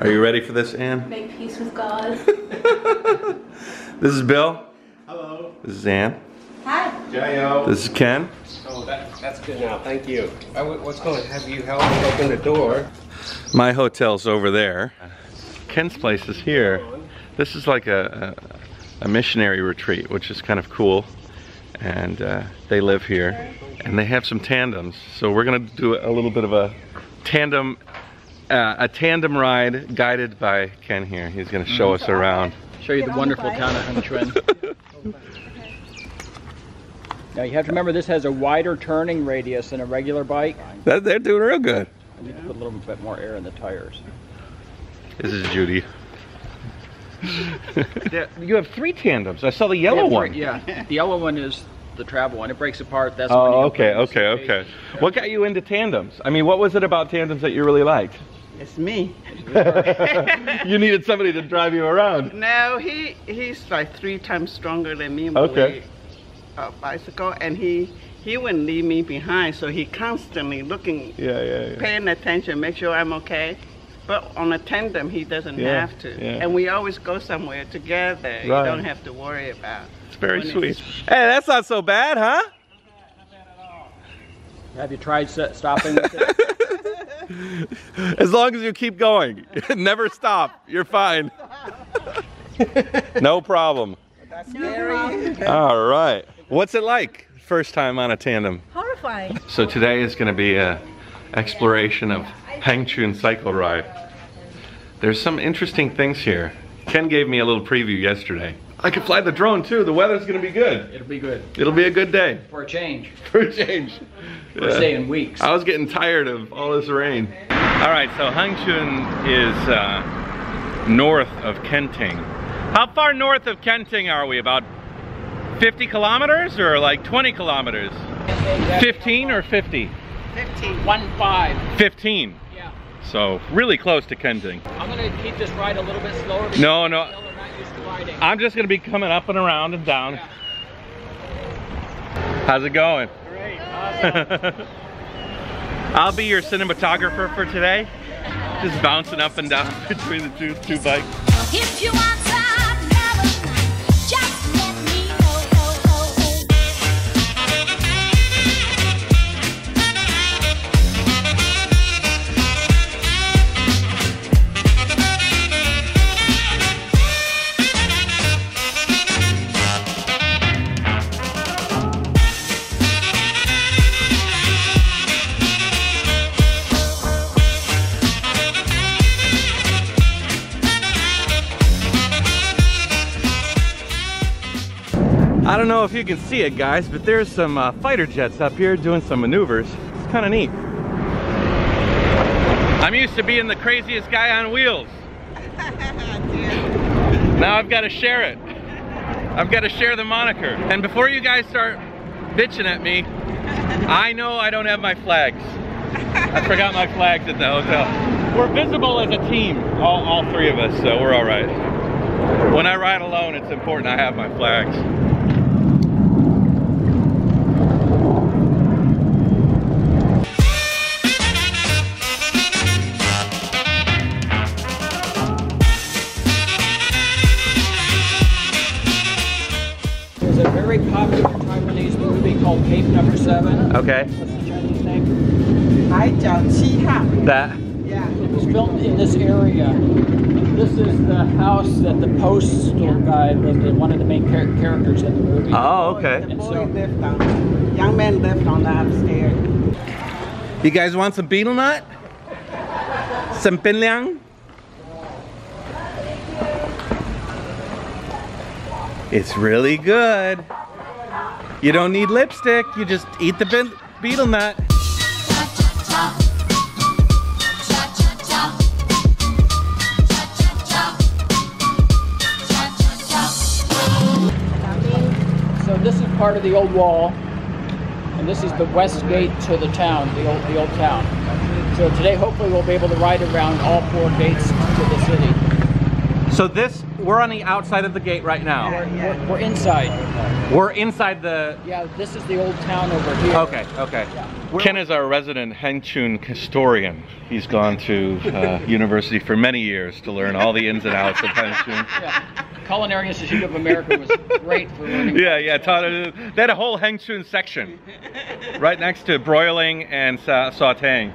Are you ready for this, Ann? Make peace with God. This is Bill. Hello. This is Ann. Hi. JaYoe. This is Ken. Oh, that, that's good now. Thank you. I, w- what's going to have you help me open the door? My hotel's over there. Ken's place is here. This is like a, a, a missionary retreat, which is kind of cool. And uh, they live here. And they have some tandems. So we're gonna do a little bit of a tandem, uh, a tandem ride guided by Ken here. He's gonna show us around. Show you the wonderful town of Hengchun. now you have to remember this has a wider turning radius than a regular bike. That, they're doing real good. I need to put a little bit more air in the tires. This is Judy. you have three tandems. I saw the yellow Yeah, one. Yeah, the yellow one is the travel one. It breaks apart. That's when Oh, you okay, okay, suitcase. okay. What got you into tandems? I mean, what was it about tandems that you really liked? It's me. you needed somebody to drive you around. No, he he's like three times stronger than me. Okay. A bicycle, and he he wouldn't leave me behind. So he constantly looking, Yeah, yeah, yeah. paying attention, make sure I'm okay. But on a tandem, he doesn't Yeah, have to. yeah. And we always go somewhere together. You don't have to worry about. It's very sweet. it's- Hey, that's not so bad, huh? Not bad, not bad Have you tried stopping with it? As long as you keep going. Never stop. You're fine. no problem. That's scary. All right. What's it like? First time on a tandem. Horrifying. So today is going to be a exploration of Hengchun cycle ride. There's some interesting things here. Ken gave me a little preview yesterday. I can fly the drone too. The weather's going to be good. It'll be good It'll be a good day for a change. for a change. First Yeah. day in weeks. I was getting tired of all this rain. All right, so Hengchun is uh, north of Kenting. How far north of Kenting are we? About 50 kilometers or like 20 kilometers? 15 or 50? 15. One five. 15. Yeah. So really close to Kenting. I'm gonna keep this ride a little bit slower. No, no. Riding. I'm just gonna be coming up and around and down. How's it going? Great. Awesome. I'll be your cinematographer for today. Just bouncing up and down between the two two bikes. Don't know if you can see it guys, but there's some uh, fighter jets up here doing some maneuvers. It's kind of neat. I'm used to being the craziest guy on wheels. Now I've got to share it. I've got to share the moniker. And before you guys start bitching at me, I know I don't have my flags. I forgot my flags at the hotel. We're visible as a team, all, all three of us, so we're all right. When I ride alone, it's important I have my flags. Okay. What's the Chinese name? Hai Jiao That. Yeah. It was filmed in this area. This is the house that the postal guy lived in, one of the main char characters in the movie. Oh, okay. And the boy so, on, young man lived on the upstairs. You guys want some betel nut? some pinliang? It's really good. You don't need lipstick, you just eat the be- betel nut. so this is part of the old wall, and this is the west gate to the town, the old, the old town. So today, hopefully, we'll be able to ride around all four gates to the city. So this, we're on the outside of the gate right now. We're, we're inside. We're inside the. Yeah, this is the old town over here. Okay, okay. Ken is our resident Hengchun historian. He's gone to uh, university for many years to learn all the ins and outs of Hengchun. Yeah. Culinary Institute of America was great for learning. Yeah, yeah. Taught, they had a whole Hengchun section right next to broiling and sa- sauteing.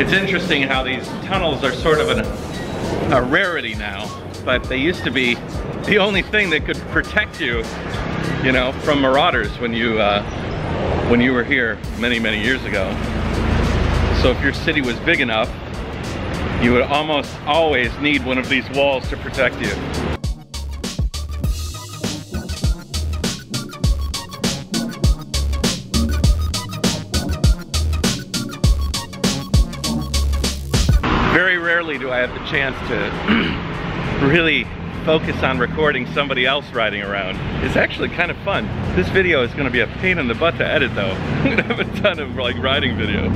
It's interesting how these tunnels are sort of an, a rarity now, but they used to be the only thing that could protect you, you know, from marauders when you uh, when you were here many many years ago. So if your city was big enough, you would almost always need one of these walls to protect you. Rarely do I have the chance to really focus on recording somebody else riding around. It's actually kind of fun. This video is gonna be a pain in the butt to edit though. I'm gonna have a ton of like riding video.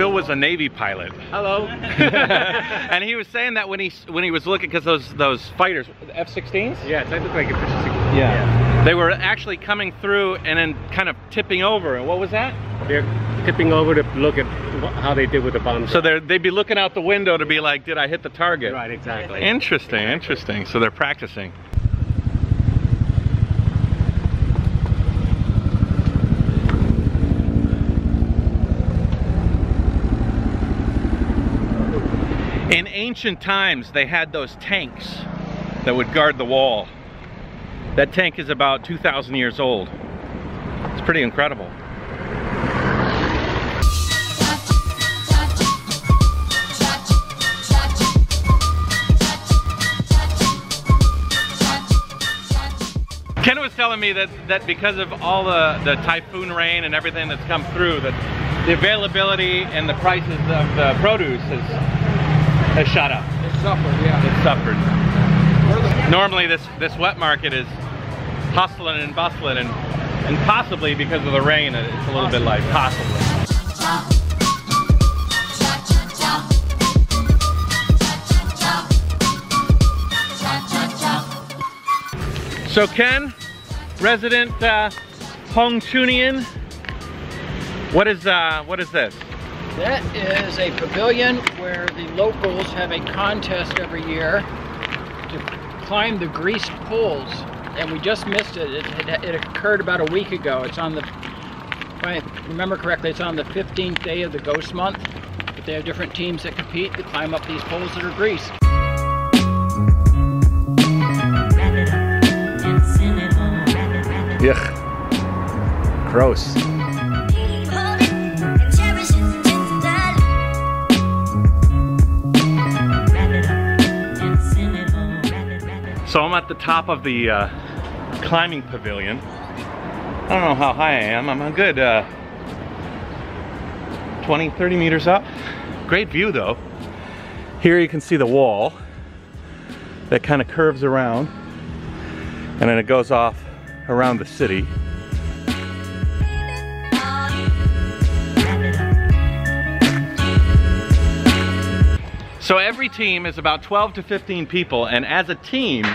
Phil was a Navy pilot. Hello. and he was saying that when he when he was looking because those those fighters F-16s Yeah, that looked like efficiency. yeah. they were actually coming through and then kind of tipping over and what was that They're tipping over to look at how they did with the bombs. so they're they'd be looking out the window to be like did I hit the target Right, exactly. interesting interesting so they're practicing In ancient times, they had those tanks that would guard the wall. That tank is about 2,000 years old. It's pretty incredible. Ken was telling me that, that because of all the, the typhoon rain and everything that's come through, that the availability and the prices of the produce has, has shot up. It suffered, yeah. It's suffered. Normally this, this wet market is hustling and bustling and, and possibly because of the rain it's a little bit like possibly. So Ken, resident uh, Hongchunian, what is uh, what is this? That is a pavilion where the locals have a contest every year to climb the greased poles. And we just missed it. It, it, it occurred about a week ago. It's on the, if I remember correctly, it's on the 15th day of the ghost month. But they have different teams that compete to climb up these poles that are greased. Yuck. Gross. So I'm at the top of the uh, climbing pavilion. I don't know how high I am. I'm a good uh, 20, 30 meters up. Great view though. Here you can see the wall that kind of curves around and then it goes off around the city. So every team is about 12 to 15 people, and as a team,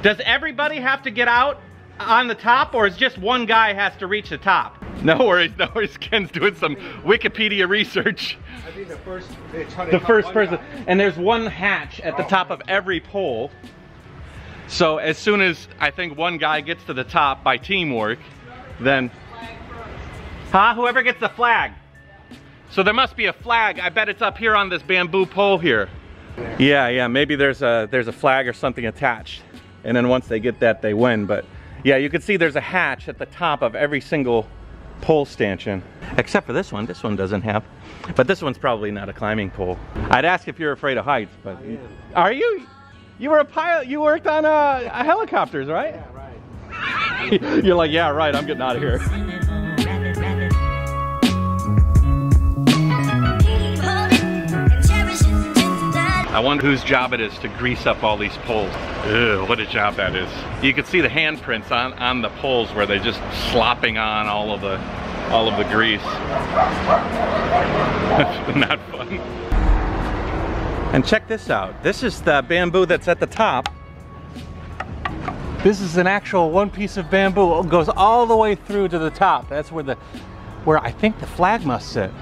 does everybody have to get out on the top, or is just one guy has to reach the top? No worries, no worries. Ken's doing some Wikipedia research. I think the first, to The first person, guy. and there's one hatch at the oh top of every pole. So as soon as I think one guy gets to the top by teamwork, then, huh? Whoever gets the flag. So there must be a flag. I bet it's up here on this bamboo pole here. Yeah, yeah, maybe there's a there's a flag or something attached. And then once they get that, they win. But yeah, you can see there's a hatch at the top of every single pole stanchion. Except for this one. This one doesn't have. But this one's probably not a climbing pole. I'd ask if you're afraid of heights, but are you? You were a pilot. You worked on uh, helicopters, right? Yeah, right. you're like, yeah, right. I'm getting out of here. I wonder whose job it is to grease up all these poles. Ugh, what a job that is. You can see the handprints on, on the poles where they're just slopping on all of the all of the grease. Not fun. And check this out. This is the bamboo that's at the top. This is an actual one piece of bamboo. It goes all the way through to the top. That's where the where I think the flag must sit.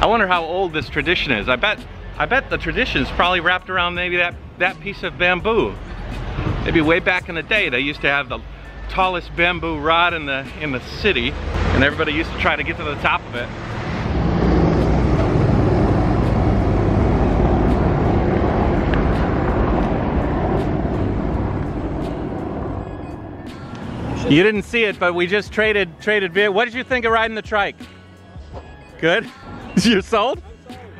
I wonder how old this tradition is. I bet I bet the tradition's probably wrapped around maybe that that piece of bamboo. Maybe way back in the day they used to have the tallest bamboo rod in the in the city and everybody used to try to get to the top of it. You didn't see it, but we just traded traded beer. What did you think of riding the trike? Good? You're sold?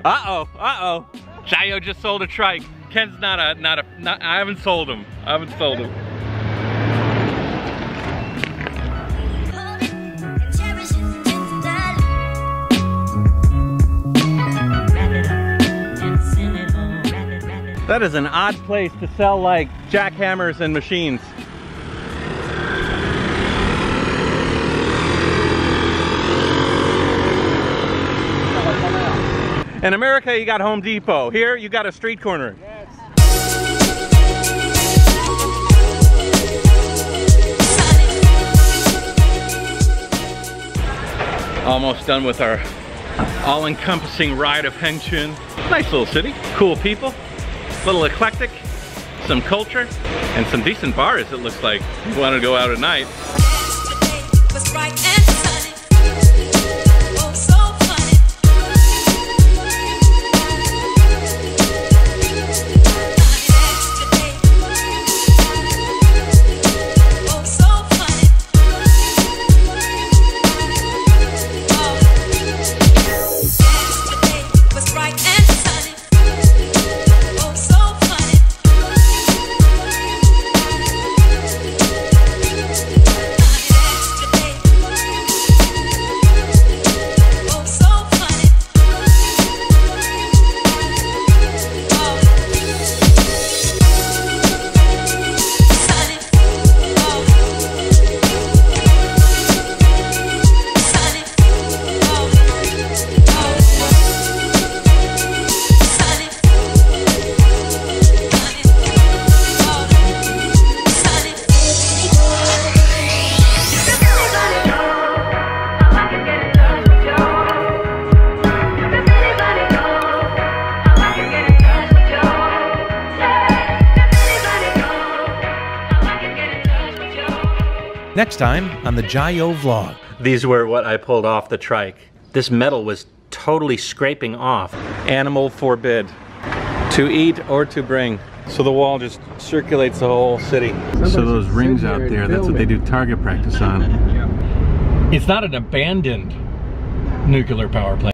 Uh-oh, uh-oh. JaYoe just sold a trike. Ken's not a, not a, not, I haven't sold him. I haven't sold him. Cherish it tenderly. Wrap it up and send it home. Wrap it, wrap it. That is an odd place to sell like jackhammers and machines. In America, you got Home Depot. Here, you got a street corner. Almost done with our all-encompassing ride of Hengchun. Nice little city, cool people, little eclectic, some culture, and some decent bars it looks like. You want to go out at night. Next time on the JaYoe vlog. These were what I pulled off the trike. This metal was totally scraping off. Animal forbid. To eat or to bring. So the wall just circulates the whole city. so those rings out there, that's what they do target practice on. It's not an abandoned nuclear power plant.